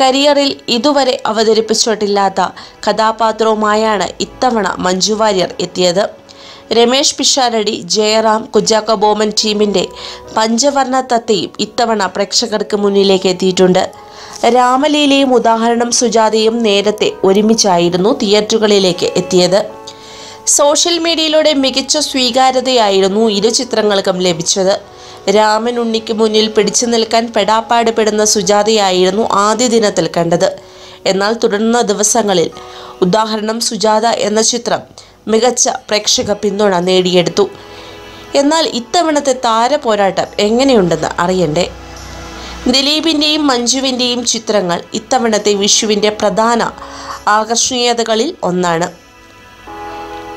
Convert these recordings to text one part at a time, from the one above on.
കരിയറിൽ ഇതുവരെ അവതരിപ്പിച്ചിട്ടില്ലാത്ത കഥാപാത്രവുമായാണ് ഇത്തവണ മഞ്ജു വാര്യർ എത്തിയത്. രമേഷ് പിഷാരടി ജയറാം കുജാക്ക ബോമൻ ടീമിന്റെ പഞ്ചവർണ തത്തയും ഇത്തവണ പ്രേക്ഷകർക്ക് മുന്നിലേക്ക് എത്തിയിട്ടുണ്ട്. രാമലീലയും ഉദാഹരണം സുജാതയും നേരത്തെ ഒരുമിച്ചായിരുന്നു തിയേറ്ററുകളിലേക്ക് എത്തിയത്. സോഷ്യൽ മീഡിയയിലൂടെ മികച്ച സ്വീകാര്യതയായിരുന്നു ഇരു ചിത്രങ്ങൾക്കും ലഭിച്ചത്. രാമൻ ഉണ്ണിക്ക് മുന്നിൽ പിടിച്ചു നിൽക്കാൻ പെടാപ്പാട് പെടുന്ന സുജാതയായിരുന്നു ആദ്യ ദിനത്തിൽ കണ്ടത്. എന്നാൽ തുടർന്ന ദിവസങ്ങളിൽ ഉദാഹരണം സുജാത എന്ന ചിത്രം മികച്ച പ്രേക്ഷക പിന്തുണ നേടിയെടുത്തു. എന്നാൽ ഇത്തവണത്തെ താരപോരാട്ടം എങ്ങനെയുണ്ടെന്ന് അറിയണ്ടേ? ദിലീപിന്റെയും മഞ്ജുവിന്റെയും ചിത്രങ്ങൾ ഇത്തവണത്തെ വിഷുവിന്റെ പ്രധാന ആകർഷണീയതകളിൽ ഒന്നാണ്.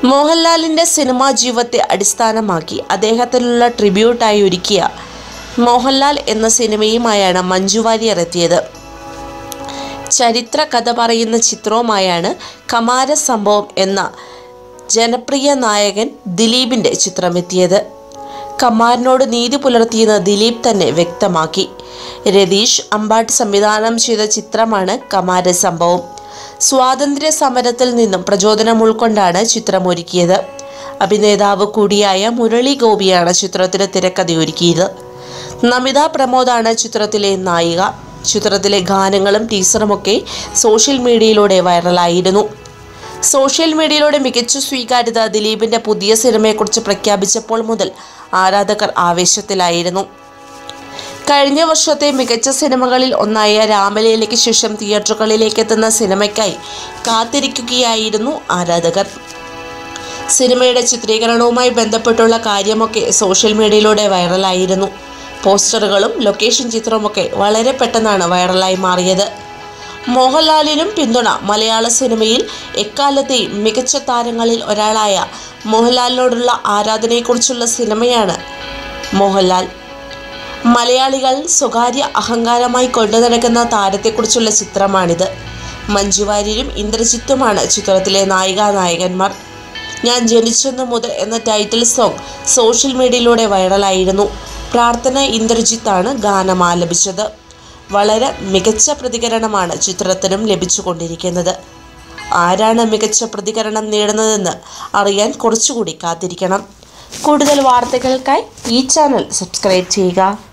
മോഹൻലാലിന്റെ സിനിമാ ജീവിതത്തെ അടിസ്ഥാനമാക്കി അദ്ദേഹത്തിനുള്ള ട്രിബ്യൂട്ടായി ഒരുക്കിയ മോഹൻലാൽ എന്ന സിനിമയുമായാണ് മഞ്ജു വാര്യർ എത്തിയത്. ചരിത്ര കഥ പറയുന്ന ചിത്രവുമായാണ് കമാര സംഭവം എന്ന ജനപ്രിയ നായകൻ ദിലീപിന്റെ ചിത്രമെത്തിയത്. കമാരനോട് നീതി പുലർത്തിയെന്ന് ദിലീപ് തന്നെ വ്യക്തമാക്കി. രതീഷ് അമ്പാട്ട് സംവിധാനം ചെയ്ത ചിത്രമാണ് കമാര സംഭവം. സ്വാതന്ത്ര്യ സമരത്തിൽ നിന്നും പ്രചോദനം ഉൾക്കൊണ്ടാണ് ചിത്രമൊരുക്കിയത്. അഭിനേതാവ് കൂടിയായ മുരളി ഗോപിയാണ് ചിത്രത്തിന് തിരക്കഥയൊരുക്കിയത്. നമിത പ്രമോദാണ് ചിത്രത്തിലെ നായിക. ചിത്രത്തിലെ ഗാനങ്ങളും ടീസറുമൊക്കെ സോഷ്യൽ മീഡിയയിലൂടെ വൈറലായിരുന്നു. സോഷ്യൽ മീഡിയയിലൂടെ മികച്ച സ്വീകാര്യത ദിലീപിന്റെ പുതിയ സിനിമയെക്കുറിച്ച് പ്രഖ്യാപിച്ചപ്പോൾ മുതൽ ആരാധകർ ആവേശത്തിലായിരുന്നു. കഴിഞ്ഞ വർഷത്തെ മികച്ച സിനിമകളിൽ ഒന്നായ രാമലയിലേക്ക് ശേഷം തിയേറ്ററുകളിലേക്ക് എത്തുന്ന സിനിമയ്ക്കായി കാത്തിരിക്കുകയായിരുന്നു ആരാധകർ. സിനിമയുടെ ചിത്രീകരണവുമായി ബന്ധപ്പെട്ടുള്ള കാര്യമൊക്കെ സോഷ്യൽ മീഡിയയിലൂടെ വൈറലായിരുന്നു. പോസ്റ്ററുകളും ലൊക്കേഷൻ ചിത്രമൊക്കെ വളരെ പെട്ടെന്നാണ് വൈറലായി മാറിയത്. മോഹൻലാലിനും പിന്തുണ മലയാള സിനിമയിൽ എക്കാലത്തെയും മികച്ച താരങ്ങളിൽ ഒരാളായ മോഹൻലാലിനോടുള്ള ആരാധനയെക്കുറിച്ചുള്ള സിനിമയാണ് മോഹൻലാൽ. മലയാളികൾ സ്വകാര്യ അഹങ്കാരമായി കൊണ്ടു നടക്കുന്ന താരത്തെക്കുറിച്ചുള്ള ചിത്രമാണിത്. മഞ്ജുവാര്യരും ഇന്ദ്രജിത്തുമാണ് ചിത്രത്തിലെ നായികാ നായകന്മാർ. ഞാൻ ജനിച്ചെന്നു മുതൽ എന്ന ടൈറ്റിൽ സോങ് സോഷ്യൽ മീഡിയയിലൂടെ വൈറലായിരുന്നു. പ്രാർത്ഥന ഇന്ദ്രജിത്താണ് ഗാനം ആലപിച്ചത്. വളരെ മികച്ച പ്രതികരണമാണ് ചിത്രത്തിനും ലഭിച്ചുകൊണ്ടിരിക്കുന്നത്. ആരാണ് മികച്ച പ്രതികരണം നേടുന്നതെന്ന് അറിയാൻ കുറച്ചുകൂടി കാത്തിരിക്കണം. കൂടുതൽ വാർത്തകൾക്കായി ഈ ചാനൽ സബ്സ്ക്രൈബ് ചെയ്യുക.